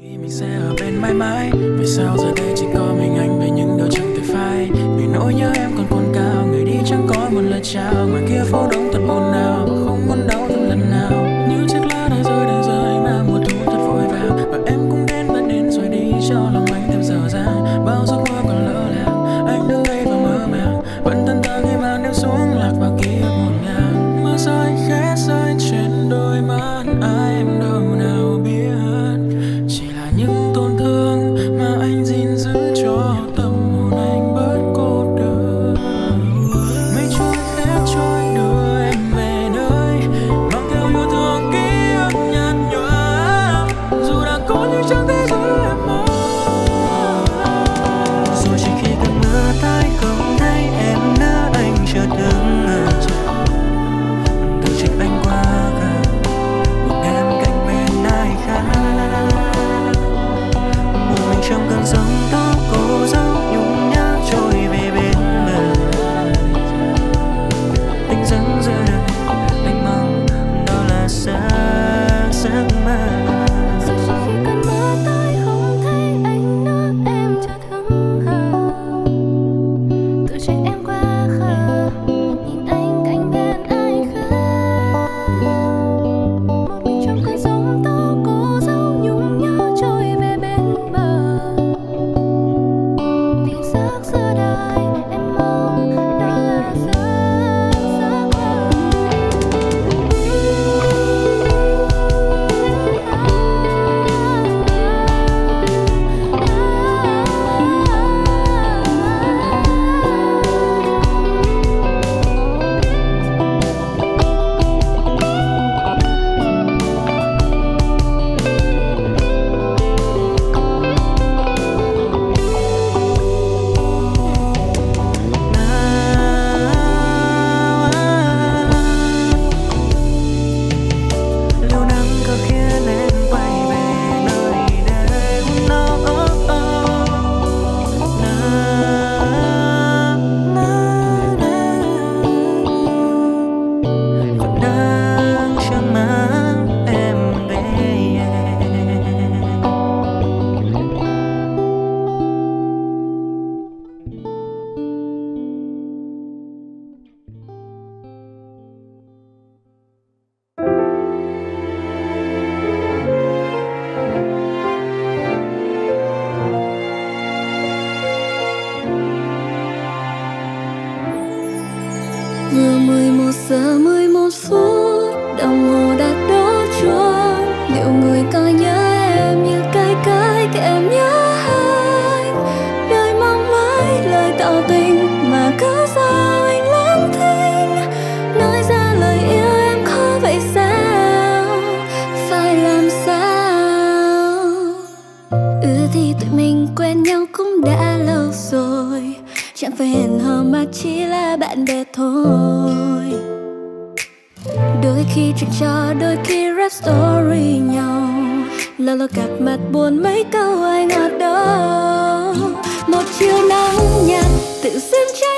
mình sẽ ở bên mãi mãi, vì sao giờ đây chỉ có mình anh về những điều chẳng thể phai? Vì nỗi nhớ em còn còn cao, người đi chẳng có một lời chào, ngoài kia phố đông tụi mình quen nhau cũng đã lâu rồi. Chẳng phải hẹn hò mà chỉ là bạn bè thôi. Đôi khi chuyện trò, đôi khi rap story nhau. Lâu lâu gặp mặt buồn mấy câu ai ngọt đâu một chiều nắng nhạt tự dưng trái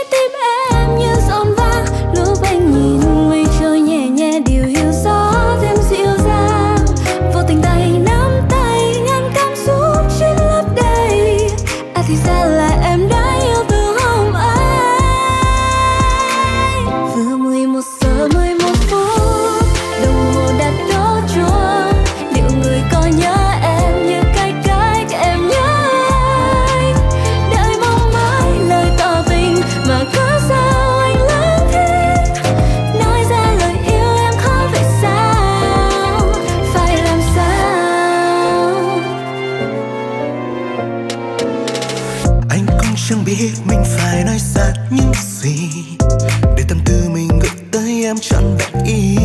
anh chẳng biết mình phải nói ra những gì. Để tâm tư mình gửi tới em trọn vẹn ý.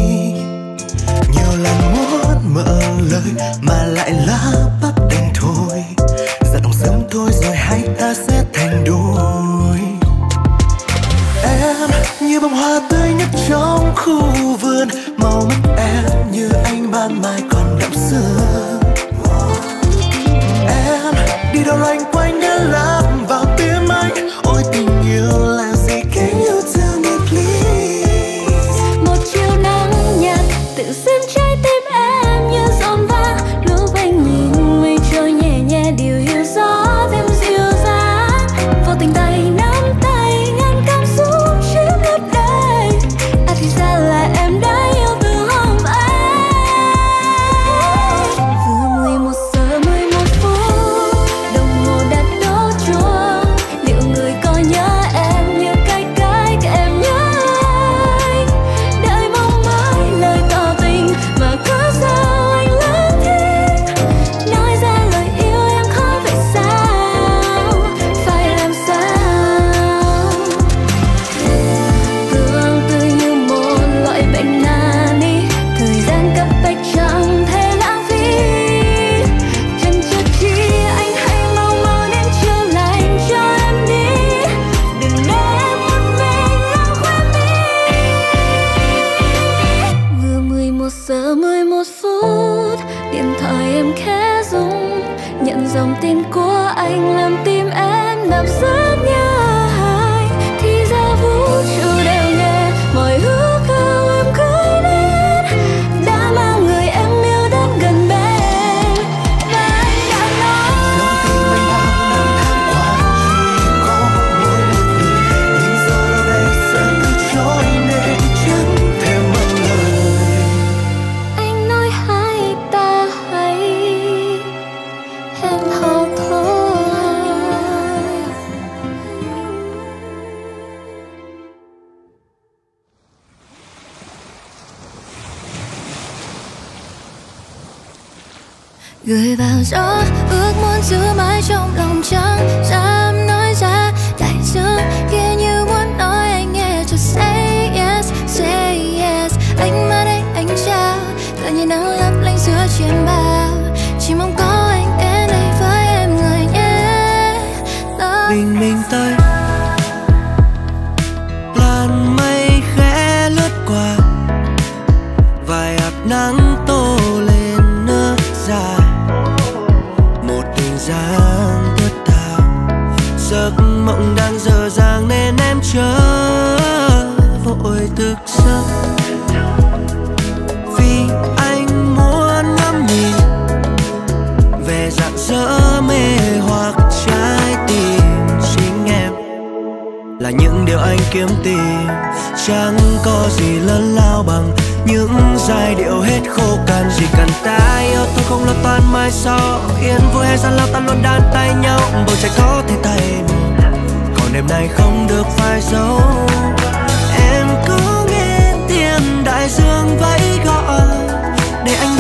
Nhiều lần muốn mở lời mà lại lá bắp đành thôi. Ra đồng sớm thôi rồi hai ta sẽ thành đôi. Em như bông hoa tươi nhất trong khu vườn. Màu mắt em như anh ban mai còn đậm sương. Em đi đâu anh? giữ mãi trong lòng trái là những điều anh kiếm tìm. Chẳng có gì lớn lao bằng những giai điệu hết khô cằn chỉ cần ta yêu tôi không lo toan mai sau. Yên vui hay gian lao ta luôn đan tay nhau. Bầu trời có thể thay đổi còn đêm nay không được phai dấu. Em có nghe tiếng đại dương vẫy gọi để anh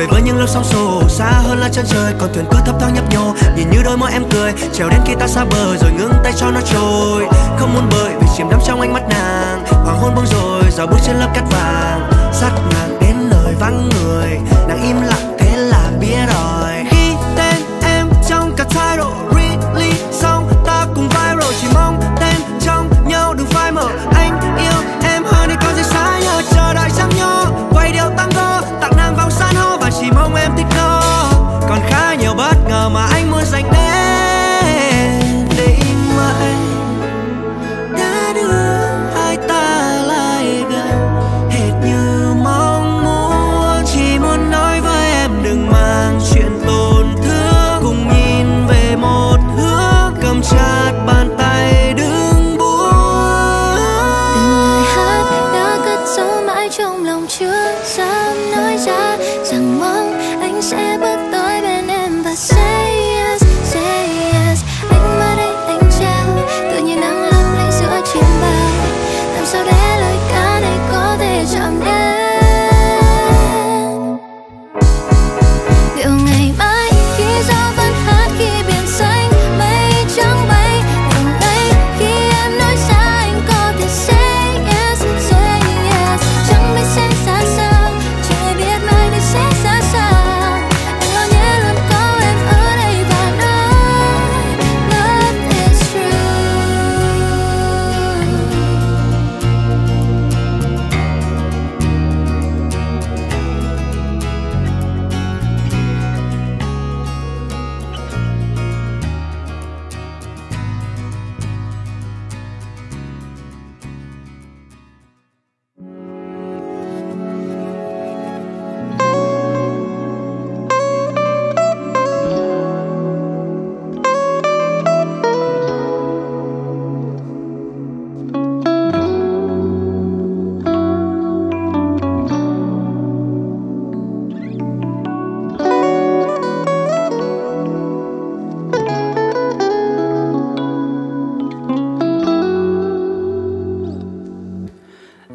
về với những lúc sóng xô, xa hơn là chân trời. Còn thuyền cứ thấp thoáng nhấp nhô, nhìn như đôi môi em cười. Trèo đến khi ta xa bờ rồi ngưng tay cho nó trôi. Không muốn bơi vì chìm đắm trong ánh mắt nàng. Hoàng hôn buông rồi giờ bước trên lớp cát vàng. Sắc nàng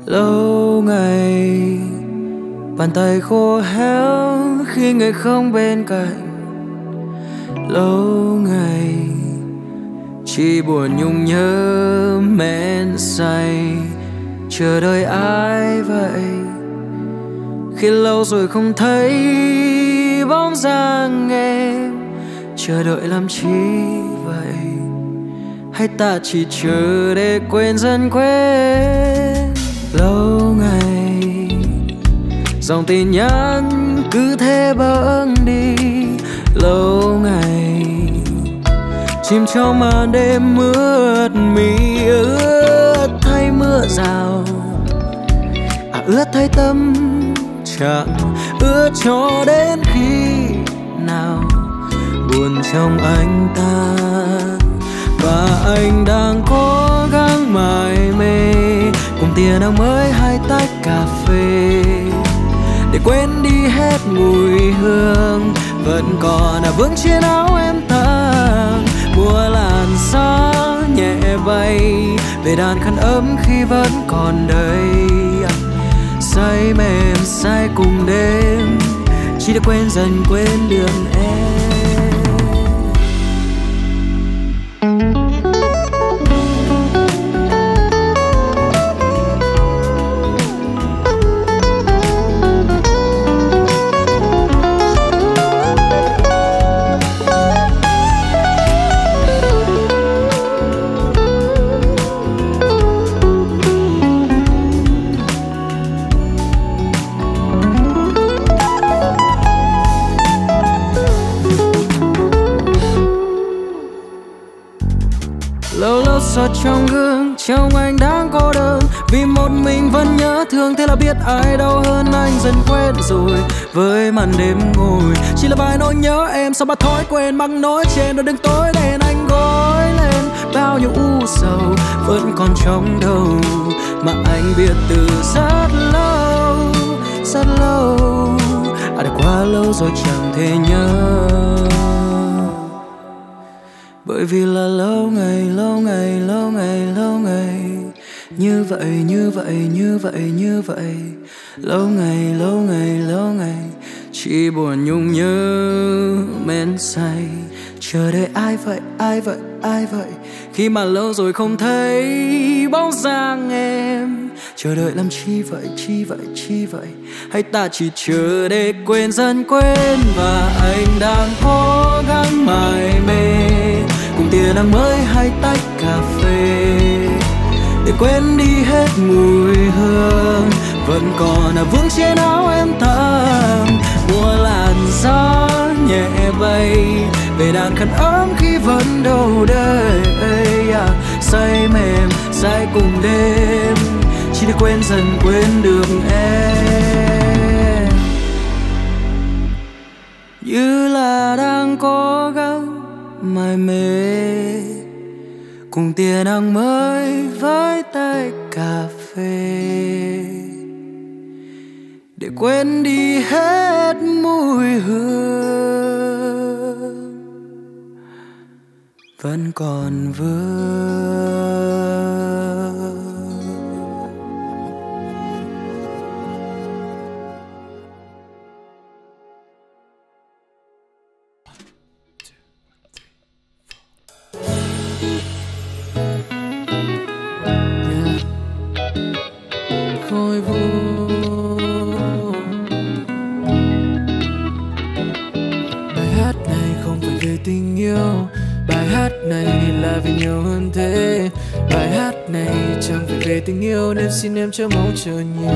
lâu ngày, bàn tay khô héo khi người không bên cạnh. Lâu ngày, chỉ buồn nhung nhớ men say. Chờ đợi ai vậy? Khi lâu rồi không thấy, bóng dáng em. Chờ đợi làm chi vậy? Hay ta chỉ chờ để quên dần quên lâu ngày. Dòng tin nhắn cứ thế bâng đi lâu ngày. Chìm trong màn đêm mướt mì, ướt thay mưa rào. À ướt thay tâm trạng, ướt cho đến khi nào buồn trong anh ta. Và anh đang cố gắng mải mê tiền đang mới hai tách cà phê. Để quên đi hết mùi hương, vẫn còn là vương trên áo em tàng. Mùa làn gió nhẹ bay, về đàn khăn ấm khi vẫn còn đây. Say mềm, say cùng đêm, chỉ để quên dần quên đường em. Biết ai đau hơn anh, dần quen rồi. Với màn đêm ngồi, chỉ là vài nỗi nhớ em. Sao mà thói quen mắc nỗi trên đôi đứng tối đèn anh gối lên. Bao nhiêu u sầu vẫn còn trong đầu, mà anh biết từ rất lâu rất lâu. À đã quá lâu rồi chẳng thể nhớ. Bởi vì là lâu ngày lâu ngày lâu ngày lâu ngày như vậy như vậy như vậy như vậy. Lâu ngày lâu ngày lâu ngày. Chỉ buồn nhung nhớ men say. Chờ đợi ai vậy ai vậy ai vậy? Khi mà lâu rồi không thấy bóng dáng em. Chờ đợi làm chi vậy chi vậy chi vậy? Hay ta chỉ chờ để quên dần quên và anh đang cố gắng mải mê. Cùng tia nắng mới hai tách cà phê để quên đi hết mùi hương vẫn còn là vương trên áo em thơm. Mùa làn gió nhẹ bay về đàn khăn ấm khi vẫn đầu đời à, say mềm say cùng đêm chỉ để quên dần quên được em. Như là đang cố gắng mải mê cùng tia nắng mới với tay cà phê. Để quên đi hết mùi hương, vẫn còn vương. Này vì nhiều hơn thế. Bài hát này chẳng phải về tình yêu nên xin em chớ mong chờ nhiều.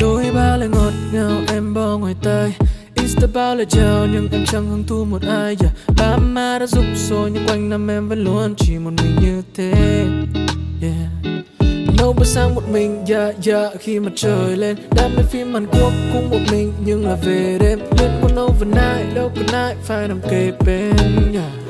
Đôi ba lời ngọt ngào em bỏ ngoài tai. Insta bao lời chào nhưng em chẳng hứng thú một ai. Yeah. Ba má đã giúp rồi nhưng quanh năm em vẫn luôn chỉ một mình như thế. Yeah. Nấu bữa sáng một mình dạ yeah, dạ yeah, khi mặt trời lên. Đam mê phim Hàn Quốc cũng một mình nhưng là về đêm. Lên muốn overnight đâu có night phải nằm kề bên yeah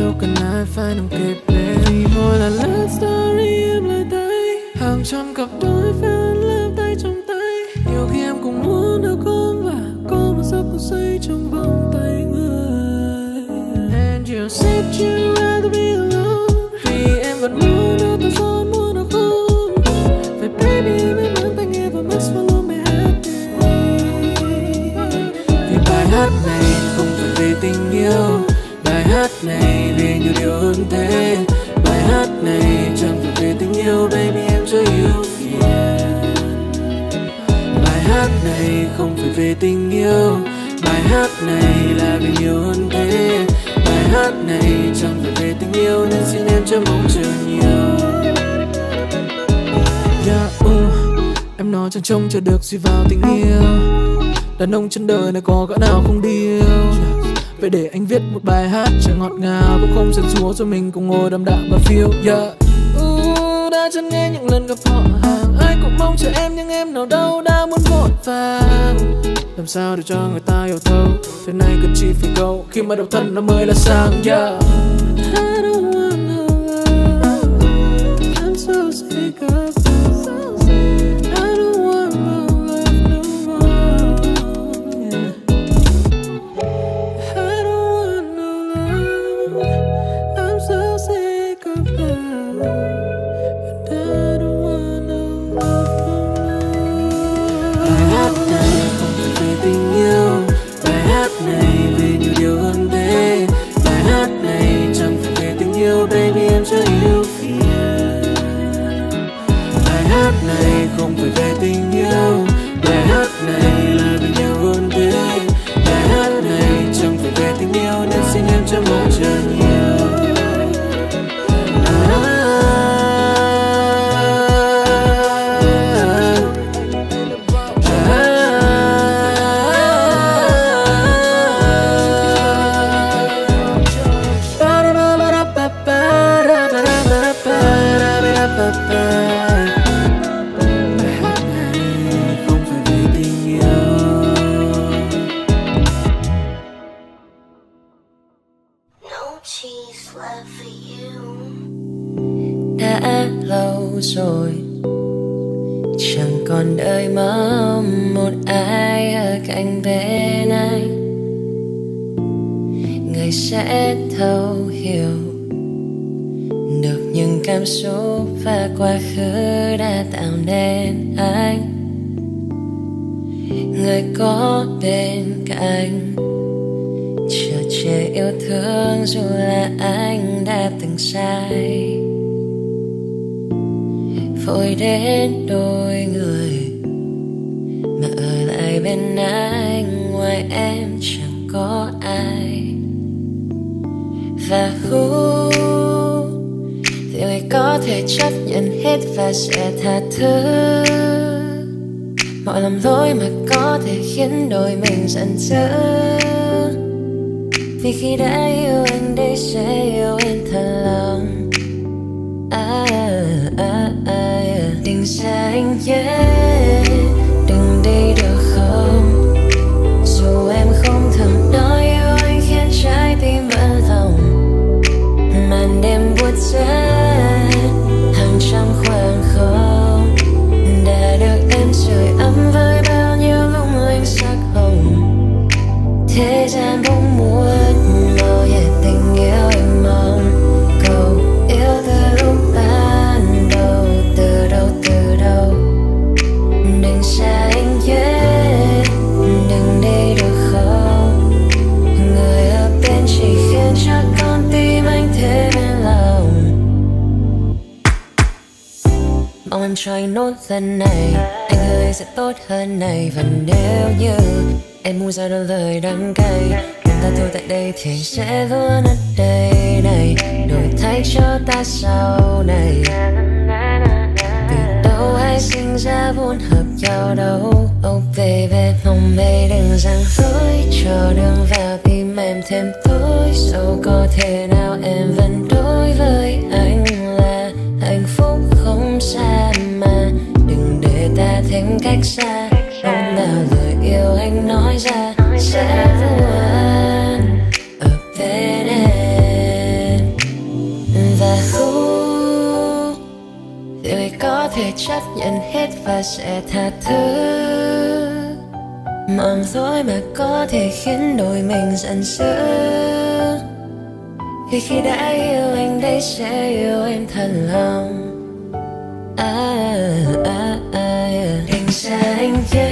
đâu cần ai phải nằm kề bên. Vì mỗi là love story em lại tay hàng trăm cặp đôi fan love tay trong tay. Nhiều khi em cũng muốn được ôm và có một giấc mơ say trong vòng tay người. And you said you rather be alone. Vì em vẫn muốn được tự do hát này không phải về tình yêu. Bài hát này vì nhiều điều hơn thế. Bài hát này chẳng phải về tình yêu baby em chưa yêu yeah. bài hát này không phải về tình yêu. Bài hát này là về nhiều hơn thế. Bài hát này chẳng phải về tình yêu nên xin em cho mong chờ nhiều. Dạ, yeah, uh, em nói chẳng trông chờ được suy vào tình yêu. Đàn ông trên đời này có gã nào không điêu? Vậy để anh viết một bài hát chẳng ngọt ngào Cũng không giận xúa rồi mình cùng ngồi đầm đạm và phiêu yeah. uh, Đã chân nghe những lần gặp họ hàng Ai cũng mong chờ em nhưng em nào đâu đã muốn vội vàng Làm sao để cho người ta hiểu thấu Thế này cần chỉ phải câu Khi mà độc thân nó mới là sang yeah. Đã tạo nên anh. Người có bên cạnh. Chờ che yêu thương dù là anh đã từng sai. Vội đến đôi người. Mà ở lại bên anh, ngoài em chẳng có ai. Và hú có thể chấp nhận hết và sẽ tha thứ. Mọi lầm lỗi mà có thể khiến đôi mình giận dữ. Vì khi đã yêu anh đây sẽ yêu em thật lòng. À, à, à, à. đừng xa anh nhé. Hơn này. Và nếu như em muốn ra đôi lời đắng cay ta thôi tại đây thì anh sẽ luôn ở đây này. Đổi thay cho ta sau này. Vì đâu ai sinh ra vốn hợp nhau đâu. Oh baby mong mây đừng giang dối, Cho đường vào tim em thêm tối. Dẫu có thể nào em vẫn đối với anh là hạnh phúc không xa mà. Đừng để ta thêm cách xa nói ra sẽ luôn ở bên em và hú người có thể chấp nhận hết và sẽ tha thứ mọi dối mà có thể khiến đôi mình giận dữ vì khi đã yêu anh đây sẽ yêu em thật lòng à, à, à, đừng sẽ anh nhé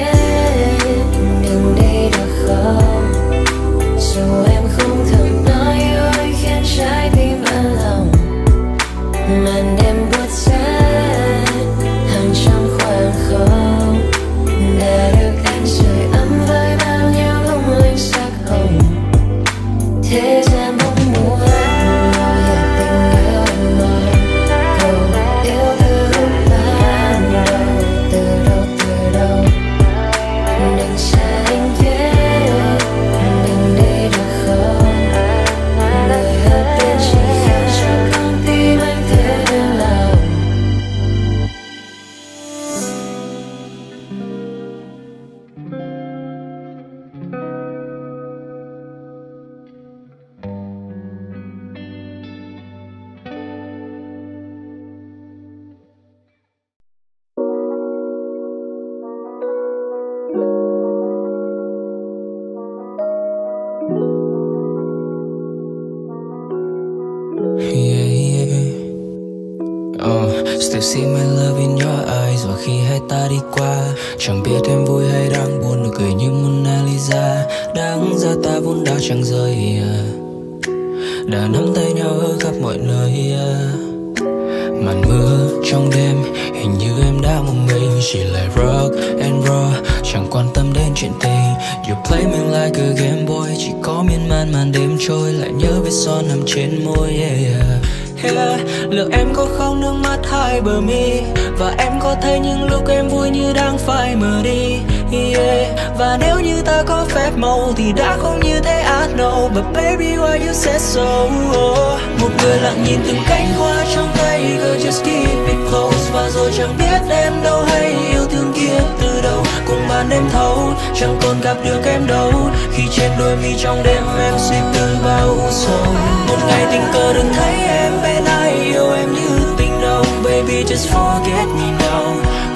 Liệu em có khóc nước mắt hai bờ mi? Và em có thấy những lúc em vui như đang phải mờ đi? Yeah. Và nếu như ta có phép màu Thì đã không như thế I know But baby, why you said so? Oh. Một người lặng nhìn từng cánh hoa trong tay, Girl, just keep it close. Và rồi chẳng biết em đâu hay yêu thương kia từ đâu Cùng màn đêm thấu. Chẳng còn gặp được em đâu. Khi trên đôi mi trong đêm em suy tư bao u sầu. Một ngày tình cờ đừng thấy em bên ai yêu em như tình đầu. Baby just forget me now.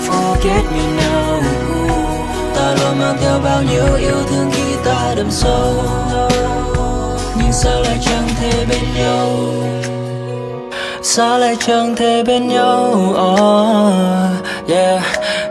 Forget me now. Ta luôn mang theo bao nhiêu yêu thương khi ta đầm sâu. Nhưng sao lại chẳng thể bên nhau? Sao lại chẳng thể bên nhau? Oh, Yeah,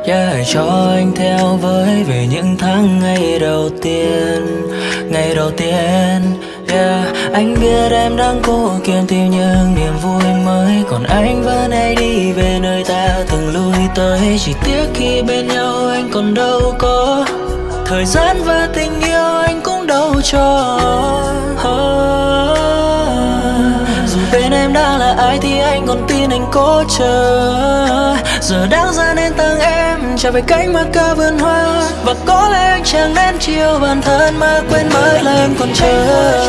yeah Cho anh theo với về những tháng ngày đầu tiên Ngày đầu tiên. Yeah, anh biết em đang cố kiếm tìm những niềm vui mới. Còn anh vẫn hay đi về nơi ta từng lui tới. Chỉ tiếc khi bên nhau anh còn đâu có Thời gian và tình yêu anh cũng đâu cho. Là ai thì anh còn tin anh cố chờ. Giờ đang ra nên tặng em Trả về cánh mà ca vườn hoa. Và có lẽ anh chẳng nên chiều bản thân mà quên mất là em còn chờ.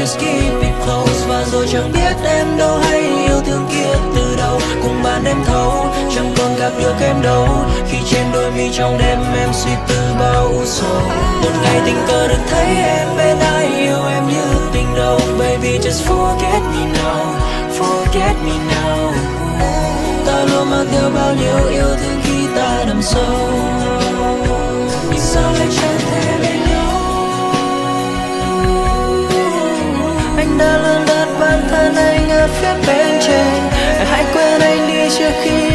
Just keep it close. Và rồi chẳng biết em đâu hay yêu thương kia từ đâu Cùng bàn đêm thấu chẳng còn gặp được em đâu. Khi trên đôi mi trong đêm em suy tư bao u sầu Một ngày tình cờ được thấy em bên ai yêu em như tình đầu. Baby just forget me now, get me now. Ta luôn mang theo bao nhiêu yêu thương khi ta đắm sâu. Vì sao lại chẳng thể bên nhau? Anh đã luôn đặt bản thân anh ở phía bên trên. Hãy quên anh đi trước khi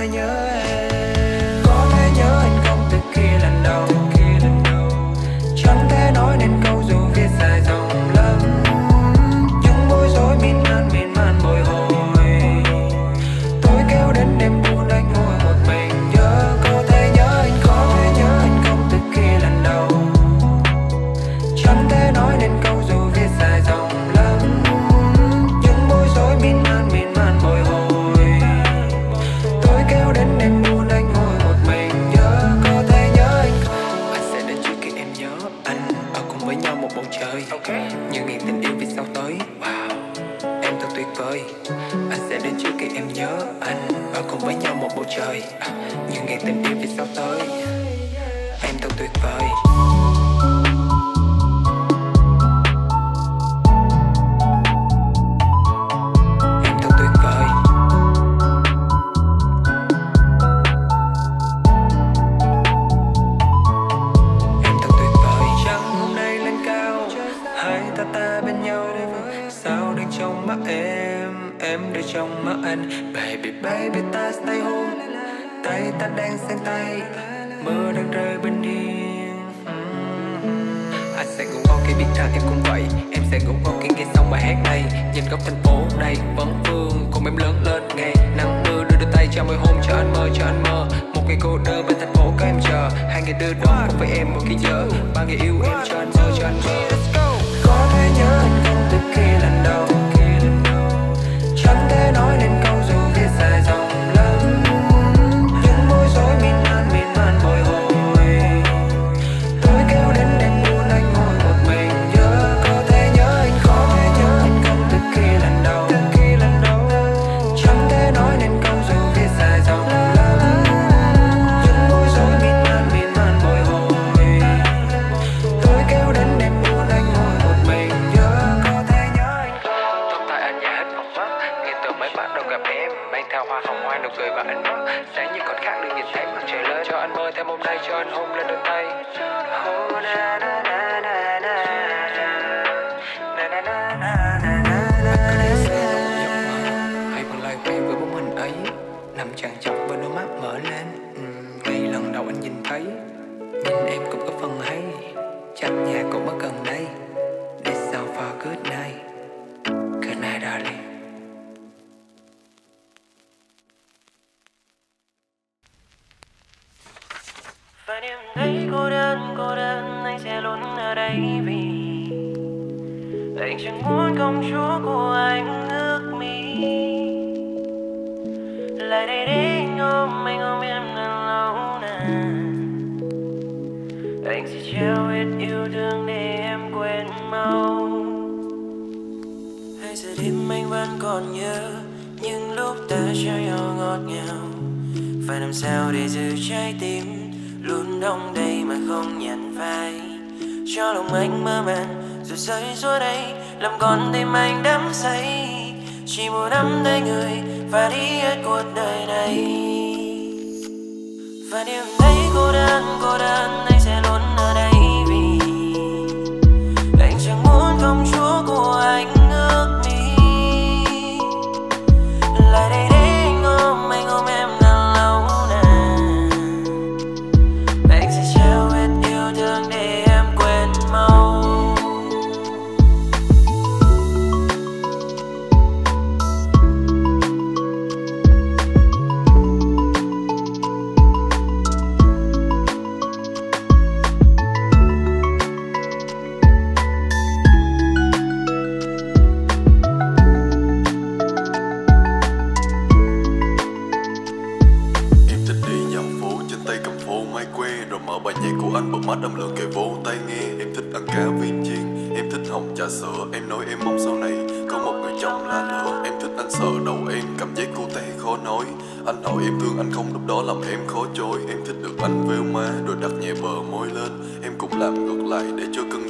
Yeah, anh anh baby baby ta stay home. Tay ta đang sang tay. Mưa đang rơi bên hiên mm. anh sẽ ngủ ngon khi biết rằng em cũng vậy. Em sẽ ngủ ngon khi nghe xong bài hát này. Nhìn góc thành phố này vẫn vương. Cùng em lớn lên ngày nắng mưa đưa đôi tay cho môi hôn cho anh mơ cho anh mơ. Một ngày cô đơn bên thành phố có em chờ. Hai ngày đưa đón cùng với em một khi nhớ. Ba ngày yêu em cho anh mơ cho anh mơ. Có thể nhớ anh không từ khi lần đầu nụ cười và ánh mắt sáng như còn khác được nhìn thấy mặt trời lên cho anh mơ thêm hôm nay cho anh hôn lên ta trao nhau ngọt ngào. Phải làm sao để giữ trái tim Luôn đông đầy mà không nhận vai? Cho lòng anh mơ màng Rồi rơi xuống đây Làm con tim anh đắm say. Chỉ muốn nắm tay người Và đi hết cuộc đời này. Và đêm thấy cô đơn, cô đơn quê Rồi mở bài nhạc của anh bật mắt âm lượng kề vô tay nghe. Em thích ăn cá viên chiên, Em thích hồng trà sữa. Em nói em mong sau này có một người chồng là lửa Em thích anh sợ đầu em, cảm giác cô té khó nói. Anh hỏi em thương anh không, lúc đó làm em khó chối. Em thích được anh vêu má, rồi đặt nhẹ bờ môi lên. Em cũng làm ngược lại để cho cưng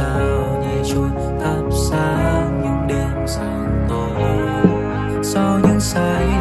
sao nhảy trôi thắp sáng những đêm sáng tối sau những say